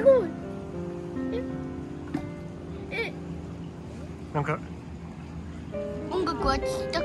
すごい。ええ。なんか。音楽は聞きた